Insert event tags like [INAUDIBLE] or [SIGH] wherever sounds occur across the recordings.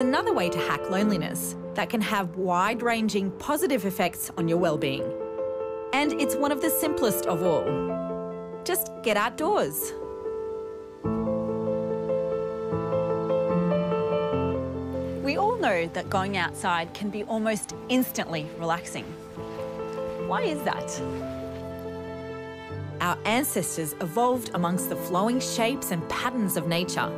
Another way to hack loneliness that can have wide ranging positive effects on your well-being. And it's one of the simplest of all. Just get outdoors. We all know that going outside can be almost instantly relaxing. Why is that? Our ancestors evolved amongst the flowing shapes and patterns of nature.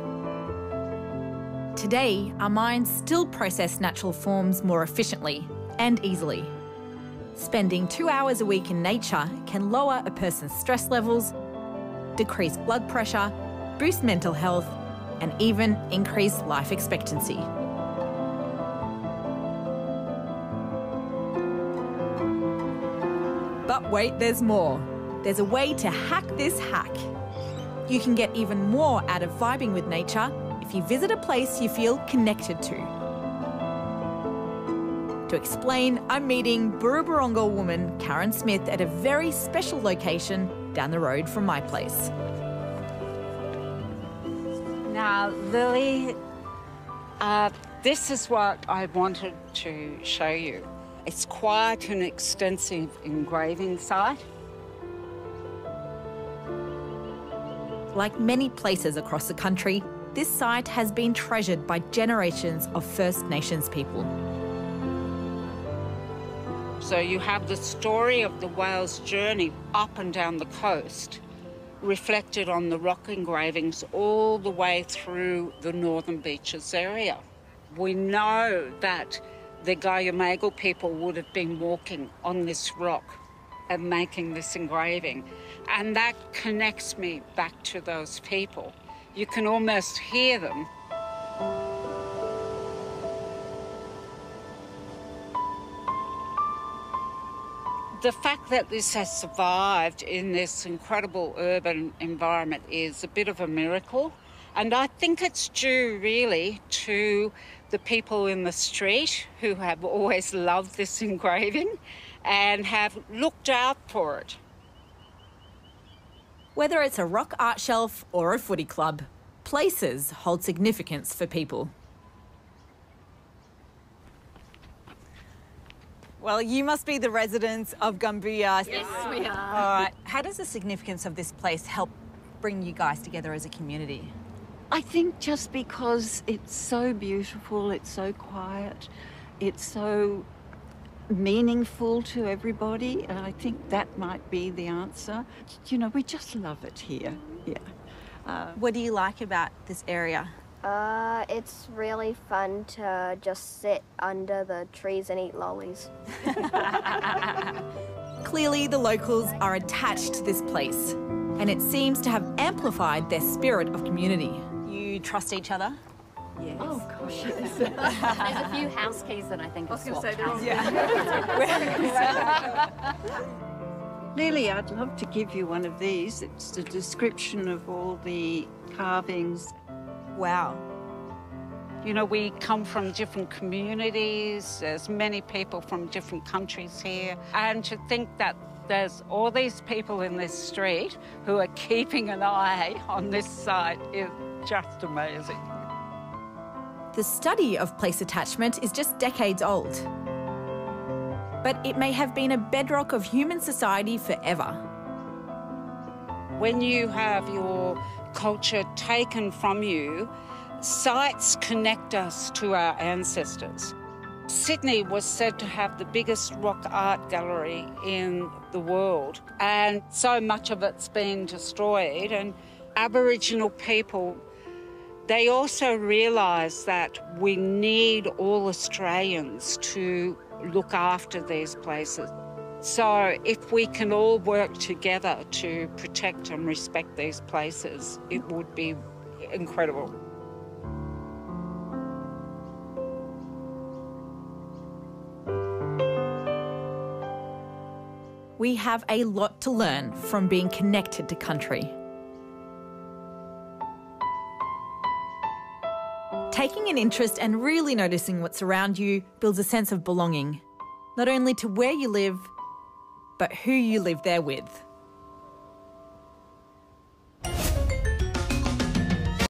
Today, our minds still process natural forms more efficiently and easily. Spending two hours a week in nature can lower a person's stress levels, decrease blood pressure, boost mental health, and even increase life expectancy. But wait, there's more. There's a way to hack this hack. You can get even more out of vibing with nature if you visit a place you feel connected to. To explain, I'm meeting Burrabaronga woman Karen Smith at a very special location down the road from my place. Now, Lily, uh, this is what I wanted to show you. It's quite an extensive engraving site. Like many places across the country, this site has been treasured by generations of First Nations people. So you have the story of the whale's journey up and down the coast reflected on the rock engravings all the way through the Northern Beaches area. We know that the Gayamaygal people would have been walking on this rock and making this engraving. And that connects me back to those people. You can almost hear them. The fact that this has survived in this incredible urban environment is a bit of a miracle. And I think it's due really to the people in the street who have always loved this [LAUGHS] engraving and have looked out for it. Whether it's a rock art shelf or a footy club, places hold significance for people. Well, you must be the residents of Gumbooya. Yes, we are. All right. How does the significance of this place help bring you guys together as a community? I think just because it's so beautiful, it's so quiet, it's so meaningful to everybody, and I think that might be the answer. You know, we just love it here. Yeah. Uh, what do you like about this area? Uh, it's really fun to just sit under the trees and eat lollies. [LAUGHS] Clearly, the locals are attached to this place, and it seems to have amplified their spirit of community. You trust each other? Yes. Oh gosh, yes. There's a few house keys that I think I was are going to say swapped they're houses. all [LAUGHS] Lily, I'd love to give you one of these. It's a description of all the carvings. Wow. You know, we come from different communities, there's many people from different countries here, and to think that there's all these people in this street who are keeping an eye on this site is just amazing. The study of place attachment is just decades old. But it may have been a bedrock of human society forever. When you have your culture taken from you, sites connect us to our ancestors. Sydney was said to have the biggest rock art gallery in the world, and so much of it's been destroyed. And Aboriginal people, they also realise that we need all Australians to look after these places. So, if we can all work together to protect and respect these places, it would be incredible. We have a lot to learn from being connected to country. Taking an interest and really noticing what's around you builds a sense of belonging, not only to where you live, but who you live there with.